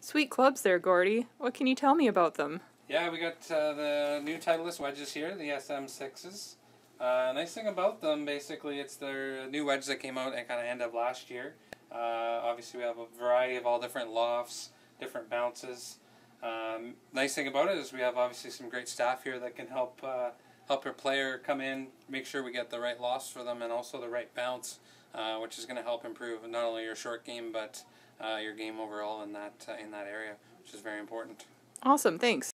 Sweet clubs there, Gordy. What can you tell me about them? Yeah, we got uh, the new Titleist wedges here, the SM6s. Uh, nice thing about them, basically, it's their new wedge that came out at kind of end of last year. Uh, obviously, we have a variety of all different lofts, different bounces. Um, nice thing about it is we have obviously some great staff here that can help uh, help your player come in, make sure we get the right lofts for them, and also the right bounce, uh, which is going to help improve not only your short game but uh, your game overall in that uh, in that area, which is very important. Awesome, thanks.